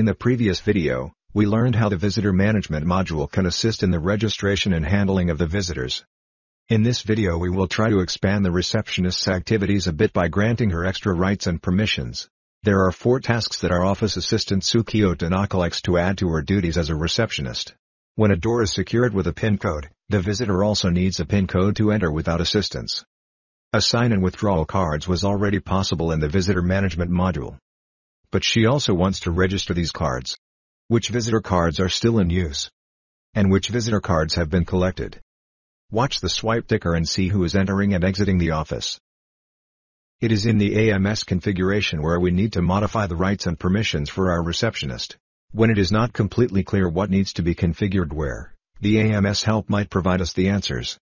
In the previous video, we learned how the Visitor Management module can assist in the registration and handling of the visitors. In this video we will try to expand the receptionist's activities a bit by granting her extra rights and permissions. There are four tasks that our office assistant Sukiyo Tanaka likes to add to her duties as a receptionist. When a door is secured with a PIN code, the visitor also needs a PIN code to enter without assistance. Assign and withdrawal cards was already possible in the Visitor Management module. But she also wants to register these cards which visitor cards are still in use, and which visitor cards have been collected. Watch the swipe ticker and see who is entering and exiting the office. It is in the AMS configuration where we need to modify the rights and permissions for our receptionist. When it is not completely clear what needs to be configured where, the AMS help might provide us the answers.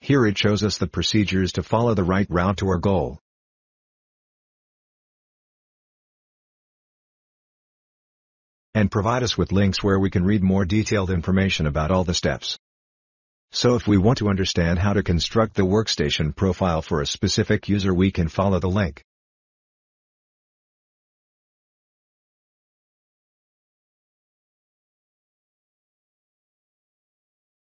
Here it shows us the procedures to follow the right route to our goal. And provide us with links where we can read more detailed information about all the steps. So if we want to understand how to construct the workstation profile for a specific user we can follow the link.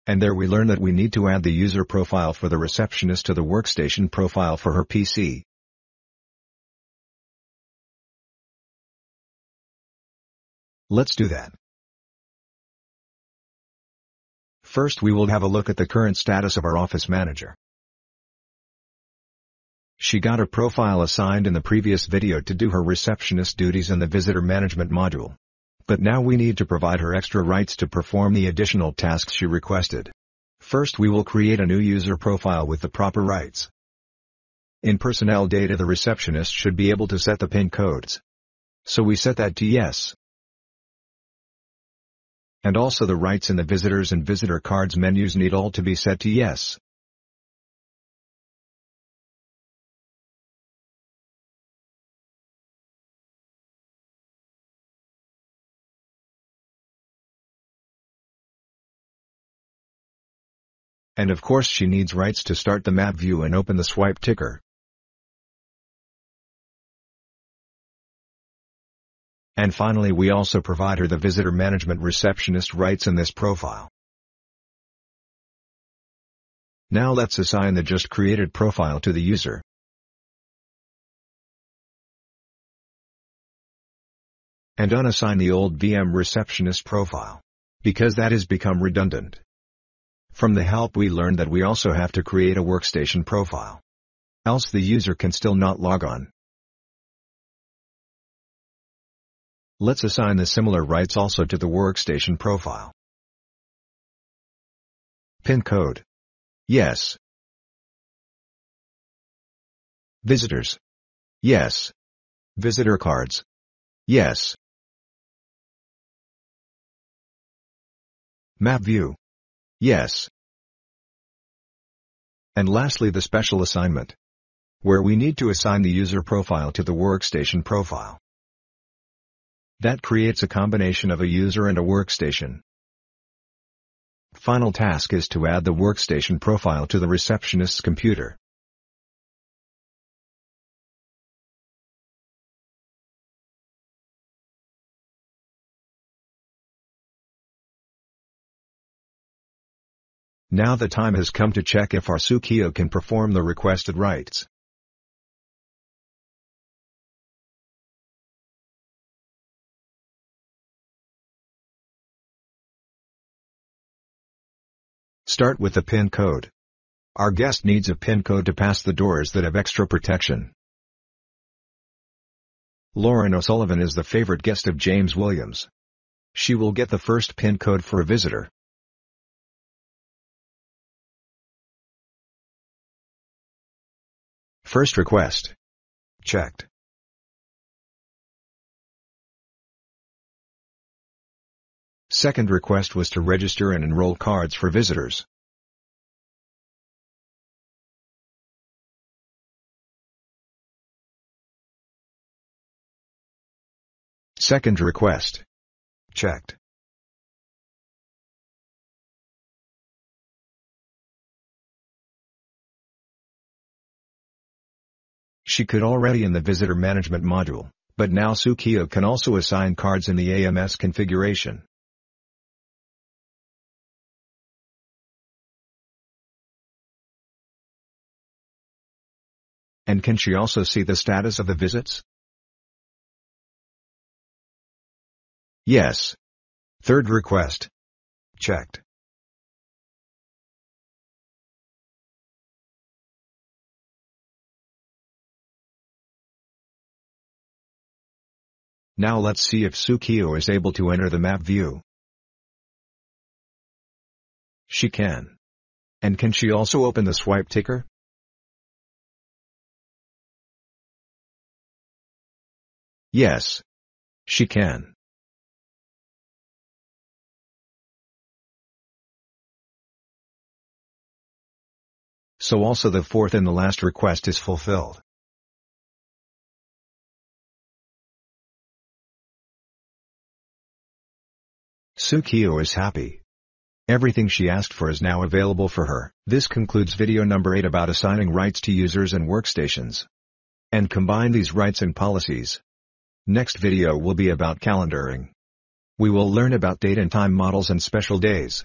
And there we learn that we need to add the user profile for the receptionist to the workstation profile for her PC. Let's do that. First we will have a look at the current status of our office manager. She got a profile assigned in the previous video to do her receptionist duties in the visitor management module. But now we need to provide her extra rights to perform the additional tasks she requested. First we will create a new user profile with the proper rights. In personnel data the receptionist should be able to set the PIN codes. So we set that to yes and also the rights in the visitors and visitor cards menus need all to be set to yes. And of course she needs rights to start the map view and open the swipe ticker. And finally we also provide her the visitor management receptionist rights in this profile. Now let's assign the just created profile to the user. And unassign the old VM receptionist profile. Because that has become redundant. From the help we learned that we also have to create a workstation profile. Else the user can still not log on. Let's assign the similar rights also to the workstation profile. PIN code. Yes. Visitors. Yes. Visitor cards. Yes. Map view. Yes. And lastly the special assignment. Where we need to assign the user profile to the workstation profile. That creates a combination of a user and a workstation. Final task is to add the workstation profile to the receptionist's computer. Now the time has come to check if our Sukiyo can perform the requested rights. Start with the PIN code. Our guest needs a PIN code to pass the doors that have extra protection. Lauren O'Sullivan is the favorite guest of James Williams. She will get the first PIN code for a visitor. First request. Checked. Second request was to register and enroll cards for visitors. Second request. Checked. She could already in the visitor management module, But now Sukiyo can also assign cards in the AMS configuration. And can she also see the status of the visits? Yes. Third request. Checked. Now let's see if Sukiyo is able to enter the map view. She can. And can she also open the swipe ticker? Yes. She can. So also the fourth and the last request is fulfilled. Sukiyo is happy. Everything she asked for is now available for her. This concludes video number 8 about assigning rights to users and workstations. And combine these rights and policies. Next video will be about calendaring. We will learn about date and time models and special days.